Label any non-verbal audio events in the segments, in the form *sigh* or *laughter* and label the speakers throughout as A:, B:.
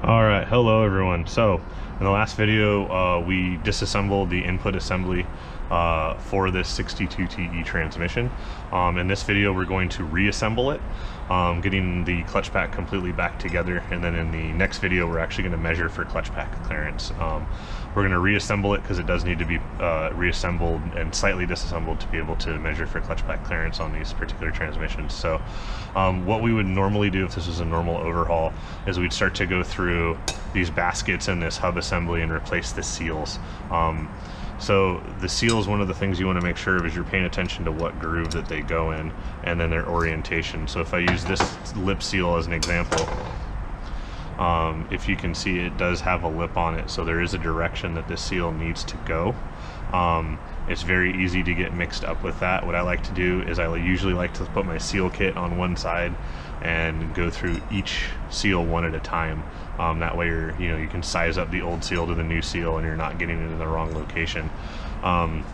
A: All right, hello everyone. So in the last video, uh, we disassembled the input assembly uh, for this 62TE transmission. Um, in this video, we're going to reassemble it, um, getting the clutch pack completely back together. And then in the next video, we're actually gonna measure for clutch pack clearance. Um, we're gonna reassemble it because it does need to be uh, reassembled and slightly disassembled to be able to measure for clutch pack clearance on these particular transmissions. So um, what we would normally do if this was a normal overhaul is we'd start to go through these baskets and this hub assembly and replace the seals. Um, so the seal is one of the things you want to make sure of is you're paying attention to what groove that they go in and then their orientation. So if I use this lip seal as an example, um, if you can see it does have a lip on it so there is a direction that this seal needs to go. Um, it's very easy to get mixed up with that. What I like to do is I usually like to put my seal kit on one side and go through each seal one at a time. Um, that way you're, you know, you can size up the old seal to the new seal and you're not getting it in the wrong location. Um,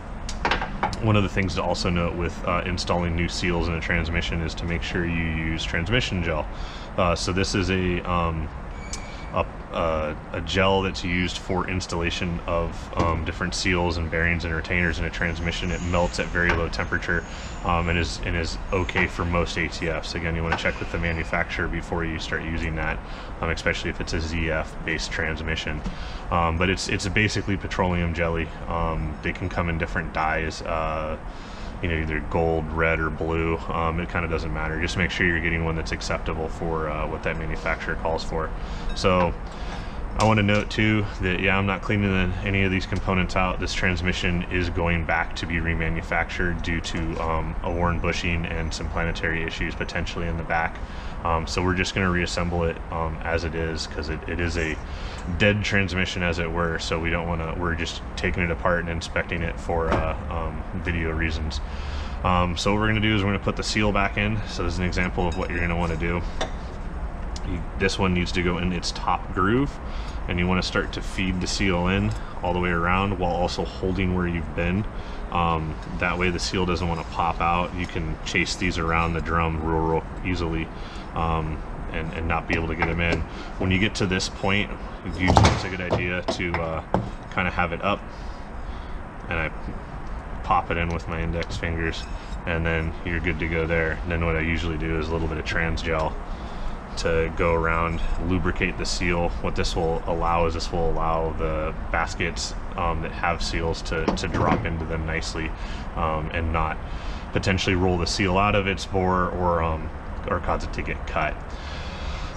A: one of the things to also note with uh, installing new seals in a transmission is to make sure you use transmission gel. Uh, so this is a um, a, a, gel that's used for installation of um, different seals and bearings and retainers in a transmission. It melts at very low temperature um, and is and is okay for most ATFs. Again, you want to check with the manufacturer before you start using that, um, especially if it's a ZF-based transmission. Um, but it's it's basically petroleum jelly. Um, they can come in different dyes. Uh, you know, either gold, red, or blue. Um, it kind of doesn't matter. Just make sure you're getting one that's acceptable for uh, what that manufacturer calls for. So I want to note too that yeah, I'm not cleaning any of these components out. This transmission is going back to be remanufactured due to um, a worn bushing and some planetary issues potentially in the back. Um, so we're just going to reassemble it um, as it is because it, it is a dead transmission as it were. So we don't want to, we're just taking it apart and inspecting it for uh, um, video reasons. Um, so what we're going to do is we're going to put the seal back in. So this is an example of what you're going to want to do. This one needs to go in its top groove and you want to start to feed the seal in all the way around while also holding where you've been um, that way the seal doesn't want to pop out. You can chase these around the drum real, real easily um, and, and, not be able to get them in. When you get to this point, usually it's a good idea to uh, kind of have it up and I pop it in with my index fingers and then you're good to go there. And then what I usually do is a little bit of trans gel to go around, lubricate the seal. What this will allow is this will allow the baskets um, that have seals to, to drop into them nicely um, and not potentially roll the seal out of its bore or, um, or cause it to get cut.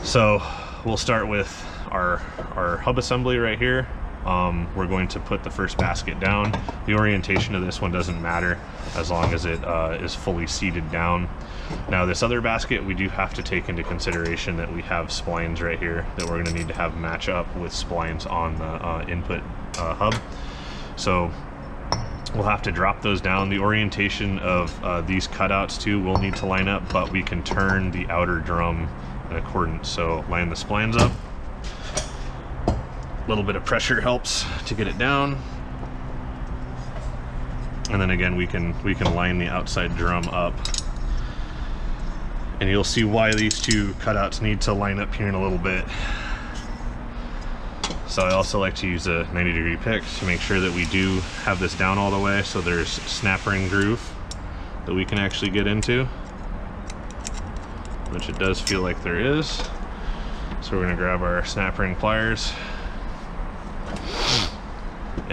A: So we'll start with our, our hub assembly right here. Um, we're going to put the first basket down. The orientation of this one doesn't matter as long as it uh, is fully seated down. Now this other basket, we do have to take into consideration that we have splines right here that we're gonna need to have match up with splines on the uh, input uh, hub. So we'll have to drop those down. The orientation of uh, these cutouts too will need to line up, but we can turn the outer drum in accordance. So line the splines up. A little bit of pressure helps to get it down. And then again, we can we can line the outside drum up and you'll see why these two cutouts need to line up here in a little bit. So I also like to use a 90 degree pick to make sure that we do have this down all the way so there's snap ring groove that we can actually get into, which it does feel like there is. So we're gonna grab our snap ring pliers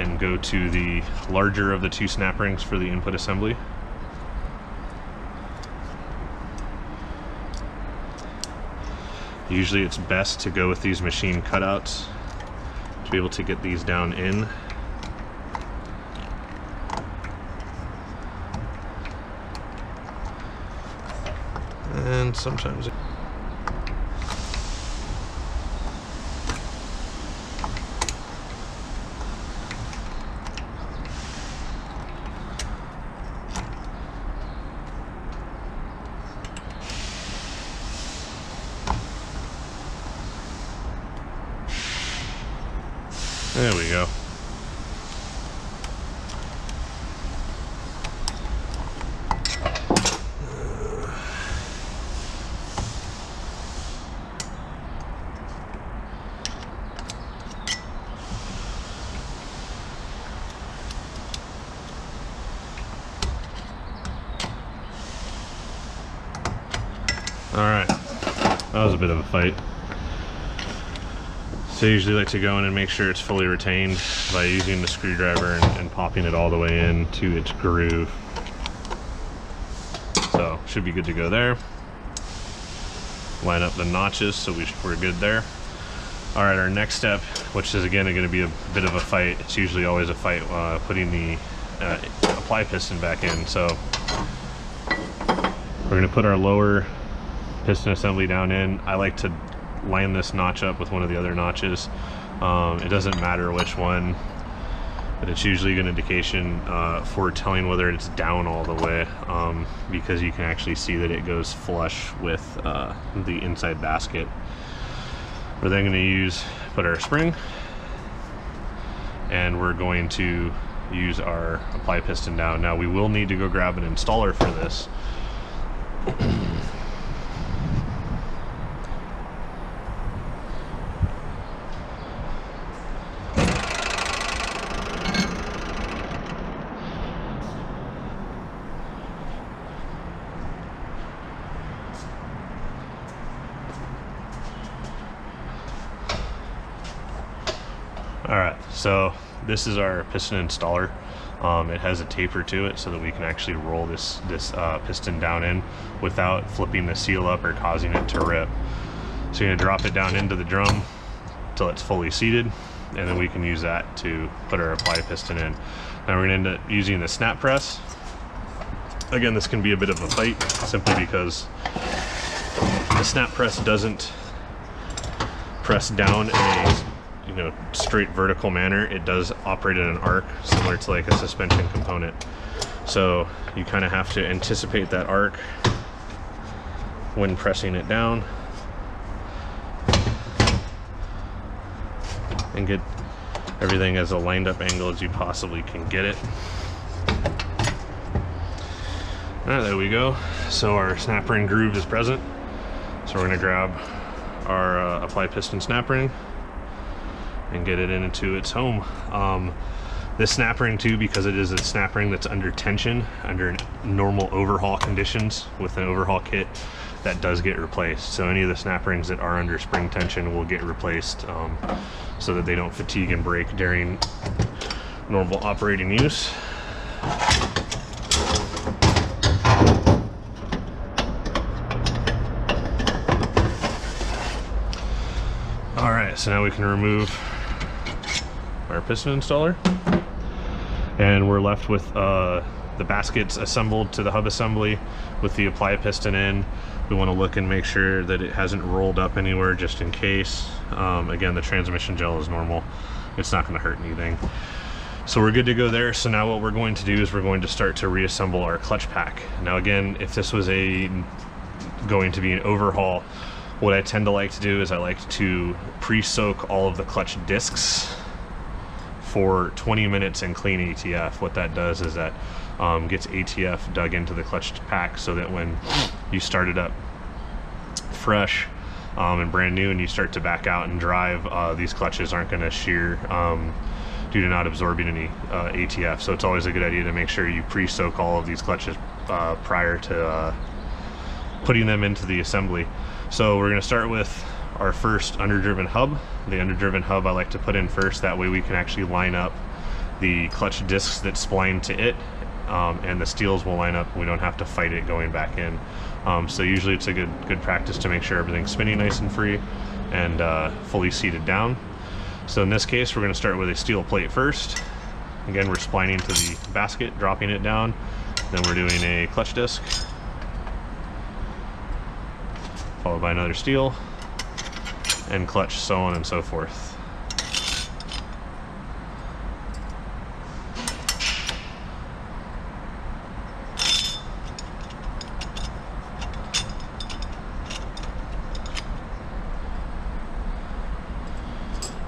A: and go to the larger of the two snap rings for the input assembly. Usually it's best to go with these machine cutouts to be able to get these down in. And sometimes There we go. Alright. That was a bit of a fight. So I usually like to go in and make sure it's fully retained by using the screwdriver and, and popping it all the way in to its groove. So should be good to go there. Line up the notches so we, we're good there. All right, our next step, which is again going to be a bit of a fight. It's usually always a fight uh, putting the uh, apply piston back in. So we're going to put our lower piston assembly down in. I like to line this notch up with one of the other notches. Um, it doesn't matter which one, but it's usually an indication uh, for telling whether it's down all the way um, because you can actually see that it goes flush with uh, the inside basket. We're then going to use, put our spring, and we're going to use our apply piston down. Now we will need to go grab an installer for this. All right, so this is our piston installer. Um, it has a taper to it so that we can actually roll this this uh, piston down in without flipping the seal up or causing it to rip. So you're gonna drop it down into the drum until it's fully seated, and then we can use that to put our apply piston in. Now we're gonna end up using the snap press. Again, this can be a bit of a fight simply because the snap press doesn't press down a you know straight vertical manner it does operate in an arc similar to like a suspension component. So you kind of have to anticipate that arc when pressing it down and get everything as a lined up angle as you possibly can get it. All right there we go. So our snap ring groove is present. So we're going to grab our uh, apply piston snap ring and get it into its home. Um, this snap ring too, because it is a snap ring that's under tension, under normal overhaul conditions with an overhaul kit, that does get replaced. So any of the snap rings that are under spring tension will get replaced um, so that they don't fatigue and break during normal operating use. All right, so now we can remove our piston installer. And we're left with uh, the baskets assembled to the hub assembly with the apply piston in. We want to look and make sure that it hasn't rolled up anywhere just in case. Um, again, the transmission gel is normal. It's not going to hurt anything. So we're good to go there. So now what we're going to do is we're going to start to reassemble our clutch pack. Now again, if this was a going to be an overhaul, what I tend to like to do is I like to pre-soak all of the clutch discs for 20 minutes in clean ATF. What that does is that um, gets ATF dug into the clutch pack so that when you start it up fresh um, and brand new and you start to back out and drive, uh, these clutches aren't going to shear um, due to not absorbing any uh, ATF. So it's always a good idea to make sure you pre-soak all of these clutches uh, prior to uh, putting them into the assembly. So we're going to start with our first underdriven hub. The underdriven hub I like to put in first, that way we can actually line up the clutch discs that spline to it um, and the steels will line up. We don't have to fight it going back in. Um, so usually it's a good good practice to make sure everything's spinning nice and free and uh, fully seated down. So in this case, we're going to start with a steel plate first. Again, we're splining to the basket, dropping it down. Then we're doing a clutch disc, followed by another steel, and clutch, so on and so forth.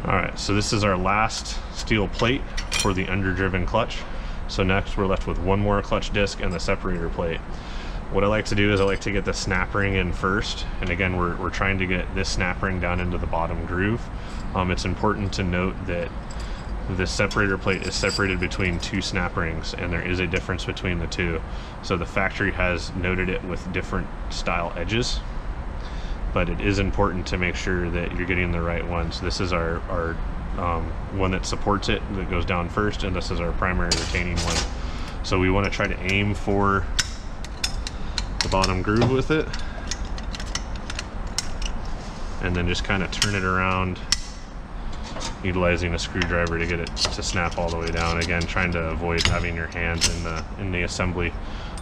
A: Alright, so this is our last steel plate for the underdriven clutch. So next we're left with one more clutch disc and the separator plate. What I like to do is I like to get the snap ring in first. And again, we're, we're trying to get this snap ring down into the bottom groove. Um, it's important to note that the separator plate is separated between two snap rings and there is a difference between the two. So the factory has noted it with different style edges. but it is important to make sure that you're getting the right ones. This is our, our um, one that supports it that goes down first, and this is our primary retaining one. So we want to try to aim for bottom groove with it and then just kind of turn it around utilizing a screwdriver to get it to snap all the way down. Again, trying to avoid having your hands in the, in the assembly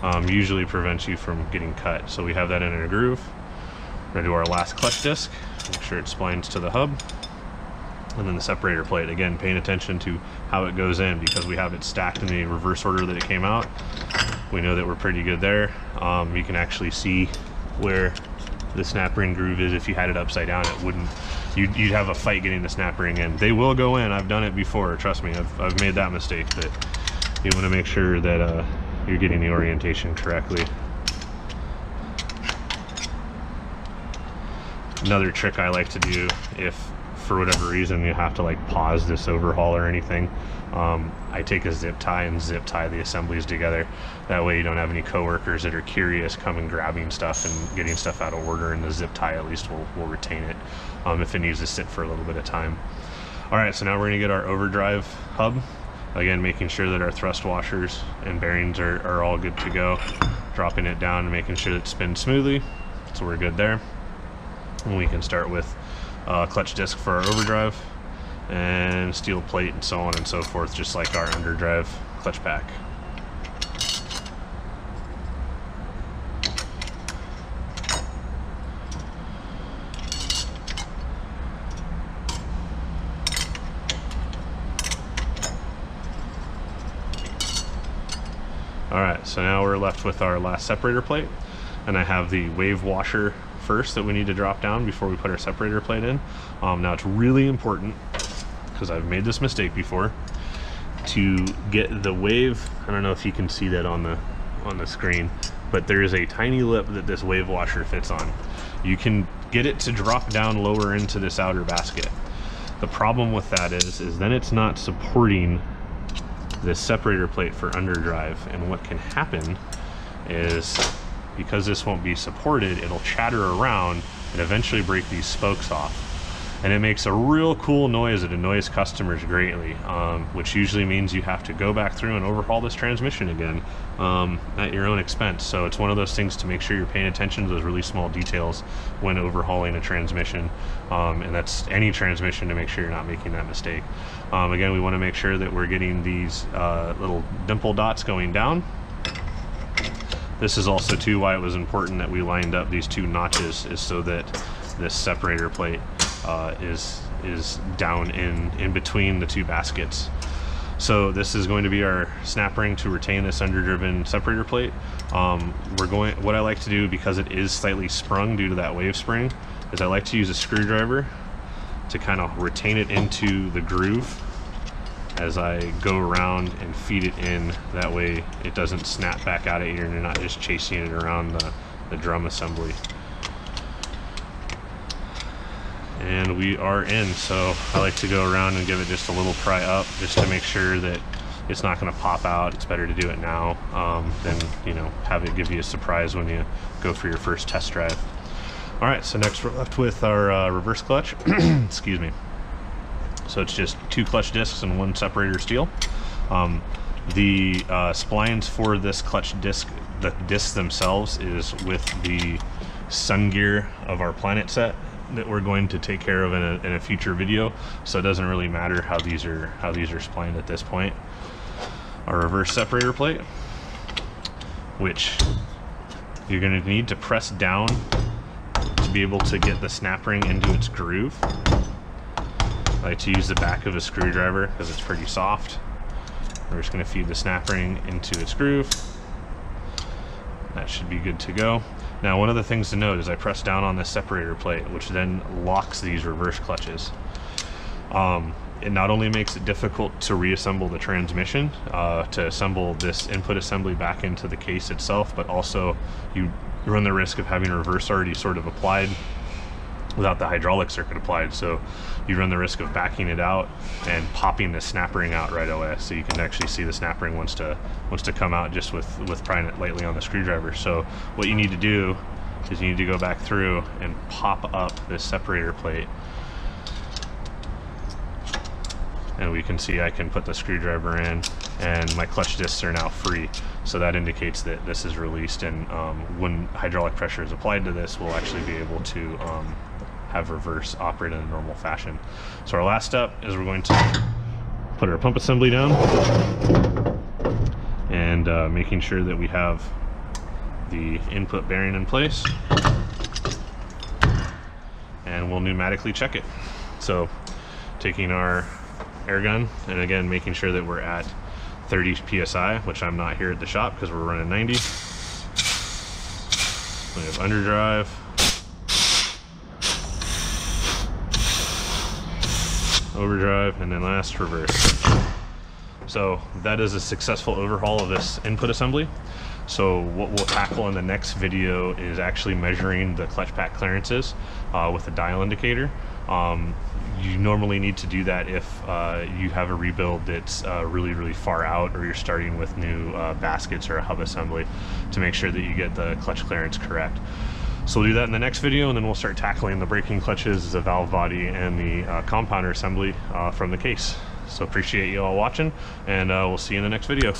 A: um, usually prevents you from getting cut. So we have that in a groove. We're gonna do our last clutch disc, make sure it splines to the hub. And then the separator plate, again, paying attention to how it goes in because we have it stacked in the reverse order that it came out. We know that we're pretty good there. Um, you can actually see where the snap ring groove is. If you had it upside down it wouldn't you'd, you'd have a fight getting the snap ring in. They will go in. I've done it before. Trust me I've, I've made that mistake but you want to make sure that uh, you're getting the orientation correctly. Another trick I like to do if for whatever reason you have to like pause this overhaul or anything. Um, I take a zip tie and zip tie the assemblies together. That way you don't have any coworkers that are curious coming grabbing stuff and getting stuff out of order and the zip tie at least will, will retain it um, if it needs to sit for a little bit of time. All right so now we're gonna get our overdrive hub. Again making sure that our thrust washers and bearings are, are all good to go. Dropping it down and making sure it spins smoothly so we're good there. And we can start with uh, clutch disc for our overdrive and steel plate and so on and so forth just like our underdrive clutch pack. All right, so now we're left with our last separator plate and I have the wave washer first that we need to drop down before we put our separator plate in. Um, now it's really important, because I've made this mistake before, to get the wave, I don't know if you can see that on the on the screen, but there is a tiny lip that this wave washer fits on. You can get it to drop down lower into this outer basket. The problem with that is, is then it's not supporting this separator plate for underdrive, and what can happen is because this won't be supported, it'll chatter around and eventually break these spokes off. And it makes a real cool noise that annoys customers greatly, um, which usually means you have to go back through and overhaul this transmission again um, at your own expense. So it's one of those things to make sure you're paying attention to those really small details when overhauling a transmission. Um, and that's any transmission to make sure you're not making that mistake. Um, again, we want to make sure that we're getting these uh, little dimple dots going down this is also too why it was important that we lined up these two notches is so that this separator plate uh, is is down in in between the two baskets. So this is going to be our snap ring to retain this underdriven separator plate. Um, we're going. What I like to do because it is slightly sprung due to that wave spring is I like to use a screwdriver to kind of retain it into the groove as I go around and feed it in. That way it doesn't snap back out of here and you're not just chasing it around the, the drum assembly. And we are in, so I like to go around and give it just a little pry up just to make sure that it's not going to pop out. It's better to do it now um, than, you know, have it give you a surprise when you go for your first test drive. All right, so next we're left with our uh, reverse clutch. *clears throat* Excuse me. So it's just two clutch discs and one separator steel. Um, the uh, splines for this clutch disc, the discs themselves is with the sun gear of our planet set that we're going to take care of in a, in a future video. So it doesn't really matter how these are how these are splined at this point. Our reverse separator plate, which you're going to need to press down to be able to get the snap ring into its groove. I like to use the back of a screwdriver because it's pretty soft. We're just going to feed the snap ring into its groove. That should be good to go. Now one of the things to note is I press down on the separator plate, which then locks these reverse clutches. Um, it not only makes it difficult to reassemble the transmission, uh, to assemble this input assembly back into the case itself, but also you run the risk of having reverse already sort of applied without the hydraulic circuit applied. So you run the risk of backing it out and popping the snap ring out right away. So you can actually see the snap ring wants to wants to come out just with with prying it lightly on the screwdriver. So what you need to do is you need to go back through and pop up this separator plate and we can see I can put the screwdriver in and my clutch discs are now free so that indicates that this is released and um, when hydraulic pressure is applied to this we'll actually be able to um, have reverse operate in a normal fashion. So our last step is we're going to put our pump assembly down and uh, making sure that we have the input bearing in place. And we'll pneumatically check it. So taking our air gun and again making sure that we're at 30 psi which I'm not here at the shop because we're running 90 we have underdrive overdrive and then last reverse. So that is a successful overhaul of this input assembly. So what we'll tackle in the next video is actually measuring the clutch pack clearances uh, with a dial indicator. Um, you normally need to do that if uh, you have a rebuild that's uh, really, really far out or you're starting with new uh, baskets or a hub assembly to make sure that you get the clutch clearance correct. So we'll do that in the next video and then we'll start tackling the braking clutches, the valve body, and the uh, compounder assembly uh, from the case. So appreciate you all watching and uh, we'll see you in the next video.